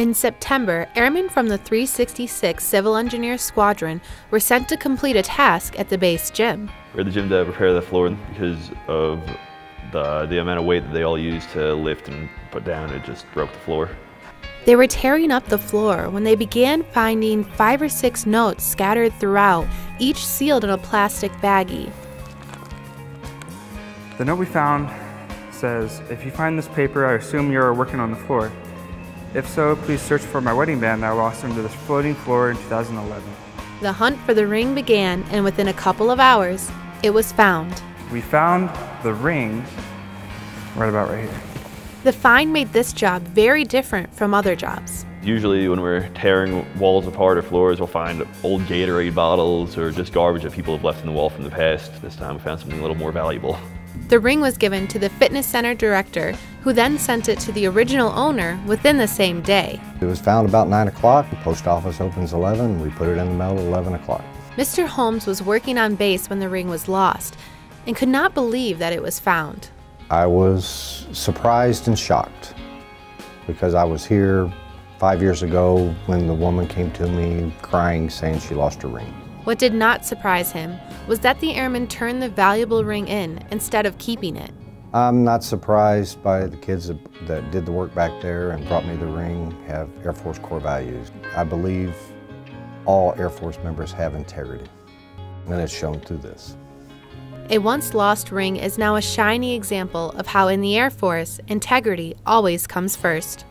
In September, airmen from the 366 Civil Engineer Squadron were sent to complete a task at the base gym. We're at the gym to repair the floor because of the, the amount of weight that they all used to lift and put down. It just broke the floor. They were tearing up the floor when they began finding five or six notes scattered throughout, each sealed in a plastic baggie. The note we found says, If you find this paper, I assume you are working on the floor. If so, please search for my wedding band that I lost under this floating floor in 2011. The hunt for the ring began, and within a couple of hours, it was found. We found the ring right about right here. The find made this job very different from other jobs. Usually when we're tearing walls apart or floors, we'll find old Gatorade bottles or just garbage that people have left in the wall from the past. This time we found something a little more valuable. The ring was given to the fitness center director, who then sent it to the original owner within the same day. It was found about 9 o'clock. The post office opens 11. We put it in the mail at 11 o'clock. Mr. Holmes was working on base when the ring was lost and could not believe that it was found. I was surprised and shocked because I was here five years ago when the woman came to me crying saying she lost her ring. What did not surprise him was that the airman turned the valuable ring in instead of keeping it. I'm not surprised by the kids that, that did the work back there and brought me the ring have Air Force core values. I believe all Air Force members have integrity, and it's shown through this. A once lost ring is now a shiny example of how in the Air Force, integrity always comes first.